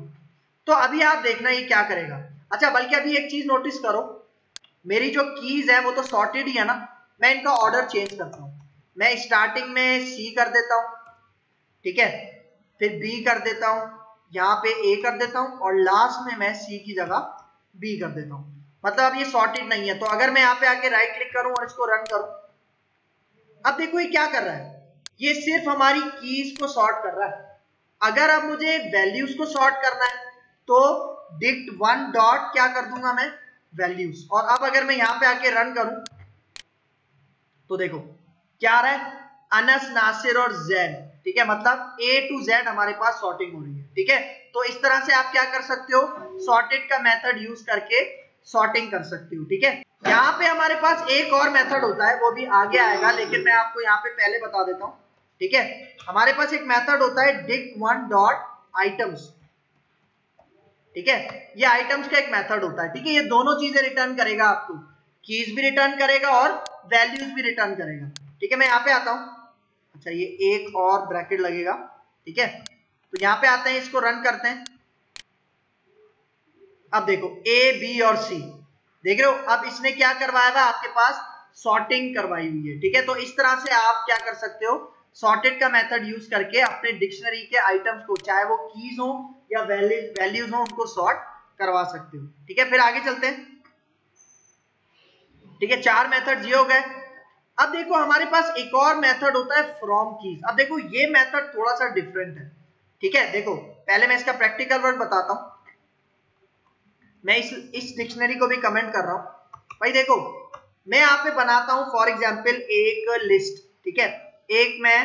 [SPEAKER 1] तो अभी आप देखना ये क्या करेगा। अच्छा बल्कि अभी एक चीज़ नोटिस करो। मेरी जो कीज है वो तो सॉर्टेड ही है ना, मैं इनका ऑर्डर चेंज करता हूँ। मैं स्टार्टिंग में सी कर देता हूँ, ठीक है? फिर बी कर देता हूँ, यहाँ पे ए कर देता हूँ और लास्ट में मैं सी की जगह बी कर देता हूँ। मतलब अब ये सॉर्टेड नहीं है तो अगर मैं यहाँ पे आके राइट क्लिक करूँ और इसको रन करूँ, अब देखो ये क्या कर रहा है? ये सिर्फ़ हमारी कीज को सॉर्ट कर रहा है। अगर अब मुझे वैल्यूज़ को सॉर्ट करना है तो डिक्ट वन डॉट क्या कर दूँगा मैं? वैल्यूज़ और अब अगर मैं यहाँ पे आके रन करूँ तो देखो, क्या आ रहा है? अनस नासिर और जैन ठीक है? मतलब ए टू जेड हमारे पास सॉर्टिंग हो रही है, ठीक है? तो इस तरह से आप क्या कर सकते हो? सॉर्टेड का मेथड यूज़ करके सॉर्टिंग कर सकते हो, ठीक है? यहाँ पे हमारे पास एक और मेथड होता है, वो भी आगे आएगा, लेकिन मैं आपको यहाँ पे पहले बता देता हूँ, ठीक है? हमारे पास एक मेथड होता है डिक वन डॉट आइटम्स ठीक है? ये आइटम्स का एक मेथड होता है, ठीक है? ये दोनों चीज़ें रिटर्न करेगा आपको। कीज भी रिटर्न करेगा और वैल्यूज़ भी रिटर्न करेगा। ठीक है, मैं यहाँ पे आता हूँ। अच्छा ये एक और ब्रैकेट लगेगा, ठीक है? तो यहाँ पे आते हैं, इसको रन करते हैं। अब देखो ए बी और सी देख रहे हो? अब इसने क्या करवाया हुआ आपके पास सॉर्टिंग करवाई हुई है, ठीक है? तो इस तरह से आप क्या कर सकते हो? सॉर्टेड का मेथड यूज़ करके अपने डिक्शनरी के आइटम्स को, चाहे वो कीज हो या वैल्यूज़ हो, उनको सॉर्ट करवा सकते हो। ठीक है, फिर आगे चलते हैं। ठीक है, चार मेथड ये हो गए। अब देखो, हमारे पास एक और मेथड होता है फ्रॉम कीज अब देखो, ये मेथड थोड़ा सा डिफरेंट है। ठीक है, देखो, पहले मैं इसका प्रैक्टिकल वर्ड बताता हूँ। मैं इस इस डिक्शनरी को भी कमेंट कर रहा हूँ। भाई देखो, मैं यहाँ पे बनाता हूँ फॉर एग्ज़ाम्पल एक लिस्ट ठीक है एक मैं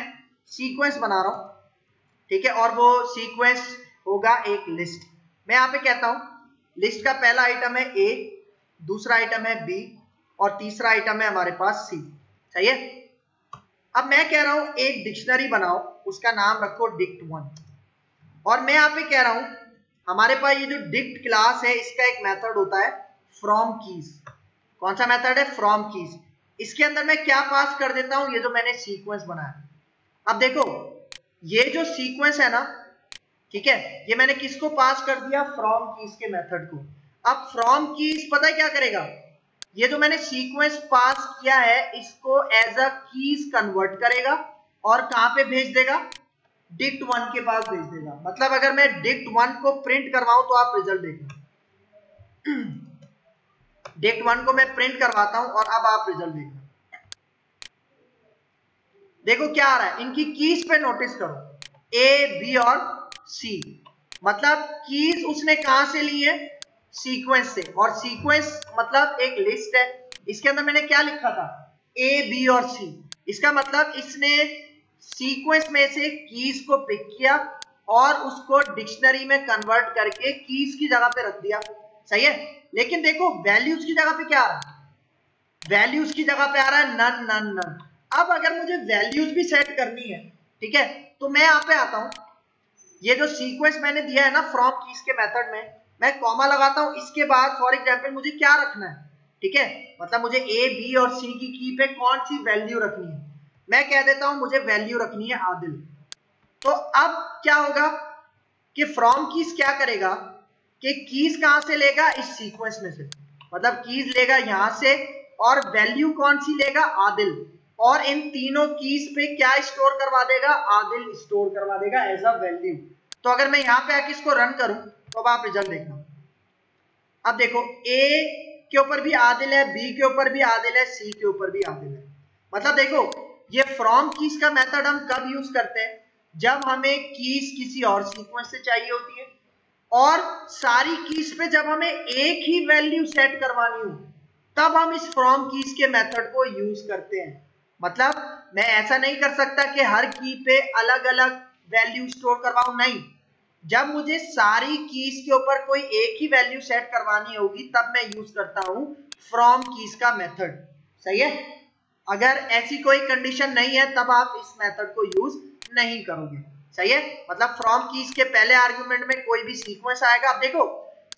[SPEAKER 1] सीक्वेंस बना रहा हूँ, ठीक है? और वो सीक्वेंस होगा एक लिस्ट मैं यहाँ पे कहता हूँ लिस्ट का पहला आइटम है ए दूसरा आइटम है बी और तीसरा आइटम है हमारे पास सी सही है? अब मैं कह रहा हूँ, एक डिक्शनरी बनाओ, उसका नाम रखो डिक्ट वन और मैं यहाँ पे कह रहा हूँ, हमारे पास ये जो डिक्ट क्लास है, इसका एक मेथड होता है फ्रॉम कीज कौन सा मेथड है? फ्रॉम कीज इसके अंदर मैं क्या पास कर देता हूँ? ये जो मैंने सीक्वेंस बनाया अब देखो, ये जो सीक्वेंस है ना, ठीक है, ये मैंने किसको पास कर दिया? फ्रॉम कीज के मेथड को। अब फ्रॉम कीज पता है क्या करेगा? ये जो मैंने सीक्वेंस पास किया है, इसको एज अ कीज कन्वर्ट करेगा और कहाँ पे भेज देगा? डिक्ट वन के पास भेज देगा। मतलब अगर मैं डिक्ट वन को प्रिंट करवाऊं तो आप रिज़ल्ट देखना <clears throat> डिक्ट वन को मैं प्रिंट करवाता हूँ और अब आप रिज़ल्ट देखना। देखो क्या आ रहा है? इनकी कीज पे नोटिस करो। ए बी और सी मतलब कीज उसने कहाँ से ली है? सीक्वेंस से। और सीक्वेंस मतलब एक लिस्ट है। इसके अंदर मैंने क्या लिखा था? ए बी और सी इसका मतलब इसने सीक्वेंस में से कीज को पिक किया और उसको डिक्शनरी में कन्वर्ट करके कीज की जगह पे रख दिया। सही है? लेकिन देखो वैल्यूज़ की जगह पे क्या आ रहा है? वैल्यूज़ की जगह पे आ रहा है नन नन नन अब अगर मुझे वैल्यूज़ भी सेट करनी है, ठीक है? तो मैं यहाँ पे आता हूँ। ये जो सीक्वेंस मैंने दिया है ना फ्रॉम कीज के मेथड में, मैं कॉमा लगाता हूँ। इसके बाद फॉर एग्जांपल मुझे क्या रखना है? ठीक है? मतलब मुझे ए बी और सी की की पे कौन सी वैल्यू रखनी है? मैं कह देता हूँ, मुझे वैल्यू रखनी है आदिल। तो अब क्या होगा कि फ्रॉम कीज क्या करेगा? कि कीज कहाँ से लेगा? इस सीक्वेंस में से। मतलब कीज लेगा यहाँ से और वैल्यू कौन सी लेगा? आदिल। और इन तीनों कीज पे क्या स्टोर करवा देगा? आदिल स्टोर करवा देगा एज अ वैल्यू तो अगर मैं यहाँ पे आके इसको रन करूँ तो अब आप रिज़ल्ट देखना। अब देखो ए के ऊपर भी आदिल है बी के ऊपर भी आदिल है सी के ऊपर भी आदिल है। मतलब देखो, ये फ्रॉम कीज का मेथड हम कब यूज़ करते हैं? जब हमें कीज किसी और सीक्वेंस से चाहिए होती है। और सारी कीज पे जब हमें एक ही वैल्यू सेट करवानी हो, तब हम इस फ्रॉम कीज के मेथड को यूज़ करते हैं। मतलब मैं ऐसा नहीं कर सकता कि हर की पे अलग अलग वैल्यू स्टोर करवाऊं, नहीं। जब मुझे सारी कीज के ऊपर कोई एक ही वैल्यू सेट करवानी होगी, तब मैं यूज़ करता हूँ फ्रॉम कीज का मेथड सही है? अगर ऐसी कोई कंडीशन नहीं है, तब आप इस मेथड को यूज़ नहीं करोगे। सही है? मतलब फ्रॉम कीज के पहले आर्ग्यूमेंट में कोई भी सीक्वेंस आएगा। आप देखो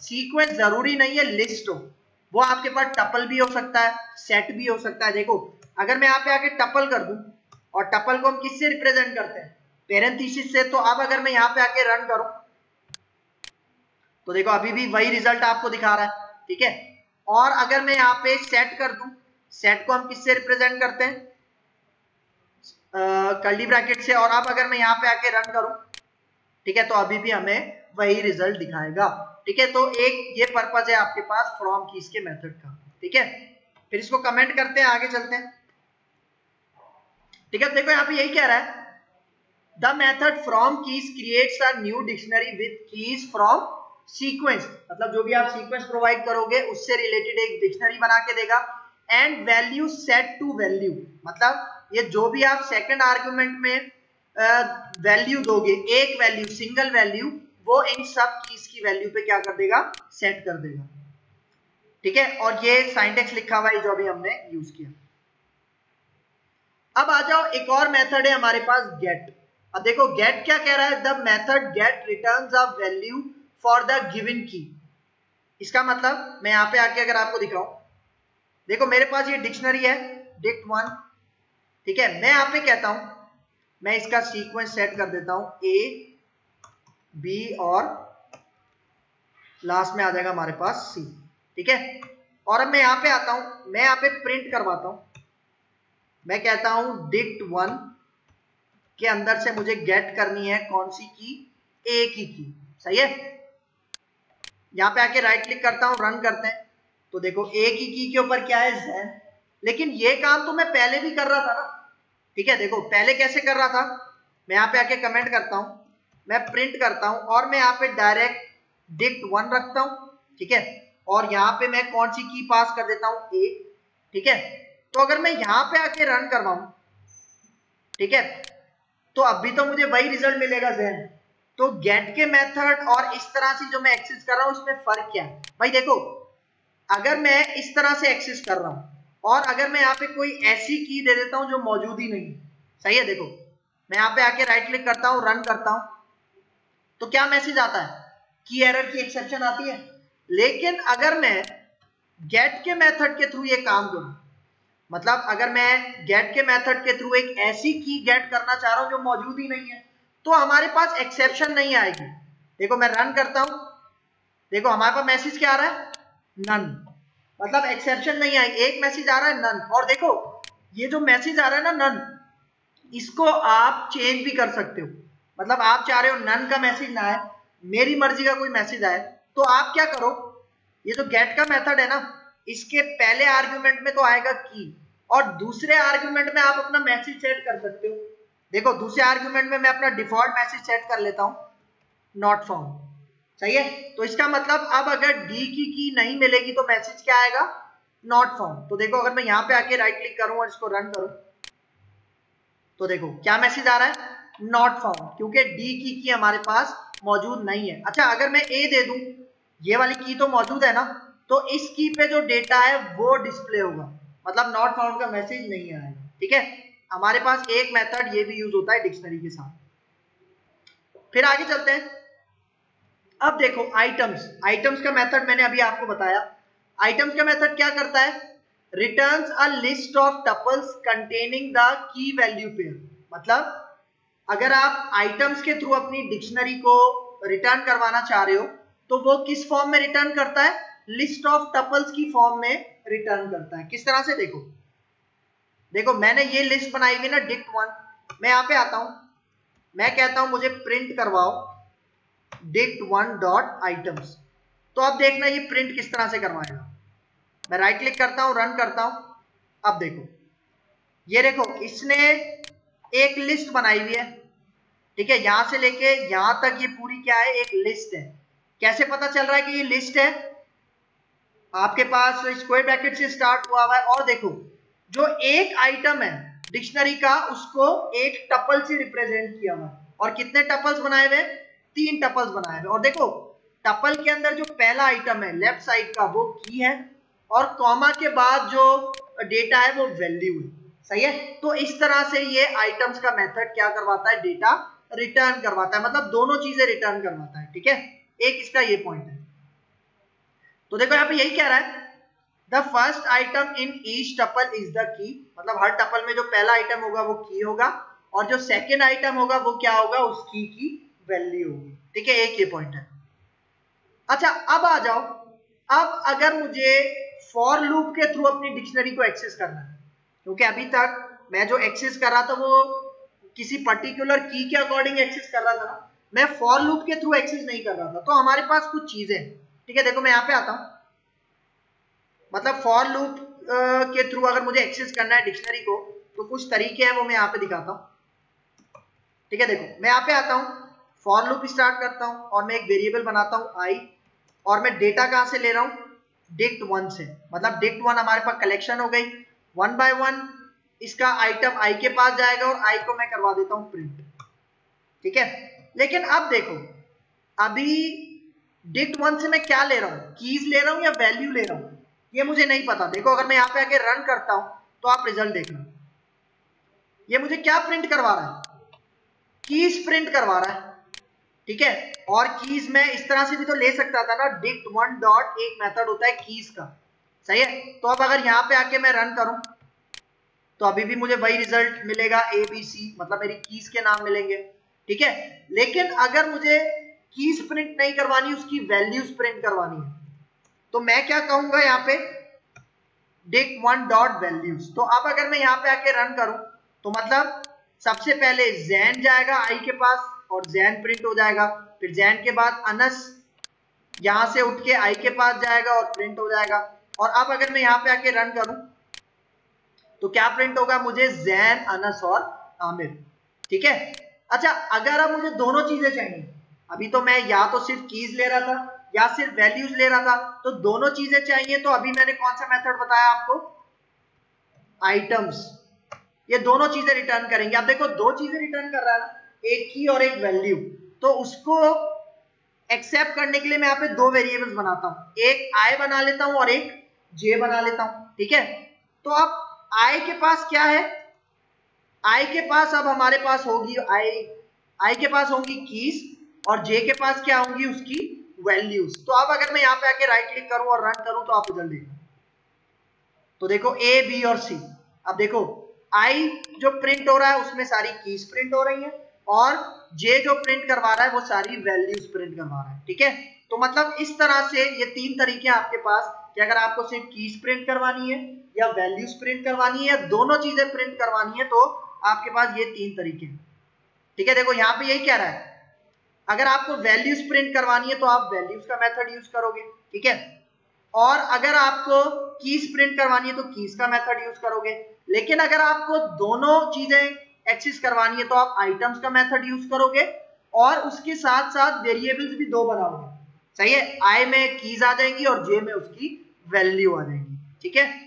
[SPEAKER 1] सीक्वेंस ज़रूरी नहीं है लिस्ट हो। वो आपके पास टपल भी हो सकता है सेट भी हो सकता है। देखो, अगर मैं यहाँ पे आके टपल कर दूँ, और टपल को हम किससे रिप्रेजेंट करते हैं? पेरेंथीसिस से। तो अब अगर मैं यहाँ पे आके रन करूँ तो देखो, अभी भी वही रिज़ल्ट आपको दिखा रहा है। ठीक है? और अगर मैं यहाँ पे सेट कर दूँ सेट को हम किससे रिप्रेजेंट करते हैं? कर्ली ब्रैकेट से, और अब अगर मैं यहाँ पे आके रन करूँ, ठीक है तो अभी भी हमें वही रिज़ल्ट दिखाएगा, ठीक है? तो एक ये पर्पज है आपके पास फ्रॉम कीज के मेथड का, ठीक है? फिर इसको कमेंट करते हैं, आगे चलते हैं। ठीक है, देखो यहाँ पे यही कह रहा है the method from keys creates a new dictionary with keys from sequence मतलब जो भी आप सीक्वेंस प्रोवाइड करोगे, उससे रिलेटेड एक डिक्शनरी बना के देगा and value set to value मतलब ये जो भी आप सेकंड आर्ग्यूमेंट में वैल्यू दोगे, एक वैल्यू सिंगल वैल्यू वो इन सब कीज की वैल्यू पे क्या कर देगा? सेट कर देगा। ठीक है? और ये साइंटेक्स लिखा हुआ है, जो अभी हमने यूज़ किया। अब आ जाओ, एक और मेथड है हमारे पास गेट अब देखो गेट क्या कह रहा है? The method get returns a value for the given key इसका मतलब मैं यहाँ पे आके अगर आपको दिखाऊँ। देखो, मेरे पास ये डिक्शनरी है डिक्ट वन ठीक है? मैं यहाँ पे कहता हूँ, मैं इसका सीक्वेंस सेट कर देता हूँ ए बी और लास्ट में आ जाएगा हमारे पास सी ठीक है? और अब मैं यहाँ पे आता हूँ, मैं यहाँ पे प्रिंट करवाता हूँ। मैं कहता हूँ डिक्ट वन के अंदर से मुझे गेट करनी है कौन सी की? ए की की। सही है? यहाँ पे आके राइट क्लिक करता हूँ रन करते हैं। तो देखो ए की की के ऊपर क्या है? जैन लेकिन ये काम तो मैं पहले भी कर रहा था ना। ठीक है, देखो, पहले कैसे कर रहा था? मैं यहाँ पे आके कमेंट करता हूँ, मैं प्रिंट करता हूँ और मैं यहाँ पे डायरेक्ट डिक्ट वन रखता हूँ, ठीक है? और यहाँ पे मैं कौन सी की पास कर देता हूँ? ए ठीक है? तो अगर मैं यहाँ पे आके रन करवाऊं, ठीक है? तो अभी तो मुझे वही रिज़ल्ट मिलेगा जैन तो गेट के मेथड और इस तरह से जो मैं एक्सेस कर रहा हूँ, उसमें फ़र्क क्या है? भाई देखो, अगर मैं इस तरह से एक्सेस कर रहा हूँ और अगर मैं यहाँ पे कोई ऐसी की दे देता हूँ जो मौजूद ही नहीं सही है, देखो। मैं यहाँ पे आके राइट क्लिक करता हूँ रन करता हूँ। तो क्या मैसेज आता है? की एरर की एक्सेप्शन आती है। लेकिन अगर मैं गेट के मेथड के थ्रू ये काम करूँ मतलब अगर मैं गेट के मेथड के थ्रू एक ऐसी की गेट करना चाह रहा हूँ जो मौजूद ही नहीं है तो हमारे पास एक्सेप्शन नहीं आएगी। देखो, मैं रन करता हूँ। देखो, हमारे पास मैसेज क्या आ रहा है? नन मतलब एक्सेप्शन नहीं आएगी। एक मैसेज आ रहा है नन और देखो, ये जो मैसेज आ रहा है ना नन इसको आप चेंज भी कर सकते हो। मतलब आप चाह रहे हो नन का मैसेज ना आए, मेरी मर्ज़ी का कोई मैसेज आए तो आप क्या करो? ये जो गेट का मेथड है ना, इसके पहले आर्ग्यूमेंट में तो आएगा की, और दूसरे आर्ग्यूमेंट में आप अपना मैसेज सेट कर सकते हो। देखो, दूसरे आर्ग्यूमेंट में मैं अपना डिफ़ॉल्ट मैसेज सेट कर लेता हूँ नॉट फाउंड सही है? तो इसका मतलब अब अगर डी की की नहीं मिलेगी तो मैसेज क्या आएगा? नॉट फाउंड तो देखो, अगर मैं यहाँ पे आके राइट क्लिक करूँ और इसको रन करूँ तो देखो, क्या मैसेज आ रहा है? नॉट फाउंड क्योंकि डी की की हमारे पास मौजूद नहीं है। अच्छा अगर मैं ए दे दूँ, ये वाली की तो मौजूद है ना? तो इस की पे जो डेटा है, वो डिस्प्ले होगा। मतलब नॉट फाउंड का मैसेज नहीं आएगा। ठीक है? हमारे पास एक मेथड ये भी यूज़ होता है डिक्शनरी के साथ। फिर आगे चलते हैं। अब देखो आइटम्स आइटम्स का मेथड मैंने अभी आपको बताया. आइटम्स का मेथड क्या करता है? Returns a list of tuples containing the key value pair मतलब अगर आप आइटम्स के थ्रू अपनी डिक्शनरी को रिटर्न करवाना चाह रहे हो तो वो किस फॉर्म में रिटर्न करता है? लिस्ट ऑफ़ टपल्स की फॉर्म में रिटर्न करता है. किस तरह से देखो? देखो, मैंने ये लिस्ट बनाई हुई ना डिक्ट वन मैं यहाँ पे आता हूँ. मैं कहता हूँ, मुझे प्रिंट करवाओ. डिक्ट वन डॉट आइटम्स तो अब देखना ये प्रिंट किस तरह से करवाएगा। मैं राइट क्लिक करता हूँ रन करता हूँ। अब देखो। ये देखो, इसने एक लिस्ट बनाई हुई है। ठीक है, यहाँ से लेके यहाँ तक ये पूरी क्या है, एक लिस्ट है। कैसे पता चल रहा है कि ये लिस्ट है? आपके पास स्क्वायर ब्रैकेट से स्टार्ट हुआ हुआ है। और देखो, जो एक आइटम है डिक्शनरी का, उसको एक टपल से रिप्रेजेंट किया हुआ है। और कितने टपल्स बनाए हुए तीन टपल्स बनाए हुए और देखो, टपल के अंदर जो पहला आइटम है लेफ़्ट साइड का वो की है, और कॉमा के बाद जो डेटा है वो वैल्यू है। सही है? तो इस तरह से ये आइटम्स का मेथड क्या करवाता है? डेटा रिटर्न करवाता है। मतलब दोनों चीज़ें रिटर्न करवाता है, ठीक है? एक इसका ये पॉइंट है। तो देखो, यहाँ पे यही कह रहा है the first item in each tuple is the key मतलब हर टपल में जो पहला आइटम होगा वो की होगा, और जो सेकेंड आइटम होगा वो क्या होगा? उस की की वैल्यू होगी ठीक है, एक ये पॉइंट है। अच्छा अब आ जाओ। अब अगर मुझे फॉर लूप के थ्रू अपनी डिक्शनरी को एक्सेस करना है, क्योंकि अभी तक मैं जो एक्सेस कर रहा था वो किसी पर्टिकुलर की के अकॉर्डिंग एक्सेस कर रहा था मैं फॉर लूप के थ्रू एक्सेस नहीं कर रहा था। तो हमारे पास कुछ चीज़ें ठीक है, देखो मैं यहाँ पे आता हूँ। मतलब फॉर लूप के थ्रू अगर मुझे एक्सेस करना है डिक्शनरी को तो कुछ तरीके हैं वो मैं यहाँ पे दिखाता हूँ। ठीक है, देखो, मैं यहाँ पे आता हूँ। फॉर लूप स्टार्ट करता हूँ और मैं एक वेरिएबल बनाता हूँ आई और मैं डेटा कहाँ से ले रहा हूँ? डिक्ट वन से। मतलब डिक्ट वन हमारे पास कलेक्शन हो गई। वन बाय वन इसका आइटम आई के पास जाएगा और आई को मैं करवा देता हूँ प्रिंट ठीक है? लेकिन अब देखो, अभी डिक्ट वन से मैं क्या ले रहा हूँ? कीज ले रहा हूँ या वैल्यू ले रहा हूँ? ये मुझे नहीं पता। देखो, अगर मैं यहाँ पे आके रन करता हूँ तो आप रिज़ल्ट देखना। ये मुझे क्या प्रिंट करवा रहा है? कीज प्रिंट करवा रहा है। ठीक है? और कीज में इस तरह से भी तो ले सकता था ना डिक्ट वन डॉट एक मेथड होता है कीज का। सही है? तो अब अगर यहाँ पे आके मैं रन करूँ तो अभी भी मुझे वही रिज़ल्ट मिलेगा ए बी सी मतलब मेरी कीज के नाम मिलेंगे। ठीक है? लेकिन अगर मुझे कीज प्रिंट नहीं करवानी, उसकी वैल्यूज़ प्रिंट करवानी है तो मैं क्या कहूँगा यहाँ पे? डिक वन डॉट वैल्यूज़ तो अब अगर मैं यहाँ पे आके रन करूँ तो मतलब सबसे पहले जैन जाएगा आई के पास और जैन प्रिंट हो जाएगा। फिर जैन के बाद अनस यहाँ से उठ के आई के पास जाएगा और प्रिंट हो जाएगा। और अब अगर मैं यहाँ पे आके रन करूँ तो क्या प्रिंट होगा? मुझे जैन, अनस और आमिर। ठीक है? अच्छा अगर अब मुझे दोनों चीज़ें चाहिए, अभी तो मैं या तो सिर्फ़ कीज ले रहा था, या सिर्फ़ वैल्यूज़ ले रहा था तो दोनों चीज़ें चाहिए तो अभी मैंने कौन सा मेथड बताया आपको? आइटम्स ये दोनों चीज़ें रिटर्न करेंगे। आप देखो, दो चीज़ें रिटर्न कर रहा है एक की और एक वैल्यू तो उसको एक्सेप्ट करने के लिए मैं यहाँ पे दो वेरिएबल्स बनाता हूँ. एक आई बना लेता हूँ और एक जे बना लेता हूँ. ठीक है? तो अब आई के पास क्या है? आई के पास अब हमारे पास होगी आई आई के पास होगी कीज और जे के पास क्या होंगी उसकी वैल्यूज़ तो अब अगर मैं यहाँ पे आके राइट क्लिक करूँ और रन करूँ तो आप रिज़ल्ट देखो. तो देखो ए बी और सी अब देखो आई जो प्रिंट हो रहा है उसमें सारी कीज प्रिंट हो रही है. और जे जो प्रिंट करवा रहा है, वो सारी वैल्यूज़ प्रिंट करवा रहा है, ठीक है? तो मतलब इस तरह से ये तीन तरीके आपके पास कि अगर आपको सिर्फ़ कीज प्रिंट करवानी है या वैल्यूज़ प्रिंट करवानी है या दोनों चीज़ें प्रिंट करवानी है तो आपके पास ये तीन तरीके हैं, ठीक है? देखो, यहाँ पे यही कह रहा है, अगर आपको वैल्यूज़ प्रिंट करवानी है तो आप वैल्यूज़ का मेथड यूज़ करोगे, ठीक है? और अगर आपको कीज प्रिंट करवानी है तो कीज का मेथड यूज़ करोगे, लेकिन अगर आपको दोनों चीज़ें एक्सेस करवानी है तो आप आइटम्स का मेथड यूज़ करोगे और उसके साथ साथ वेरिएबल्स भी दो बनाओगे। सही है? आई में कीज आ जाएँगी और जे में उसकी वैल्यू आ जाएगी। ठीक है?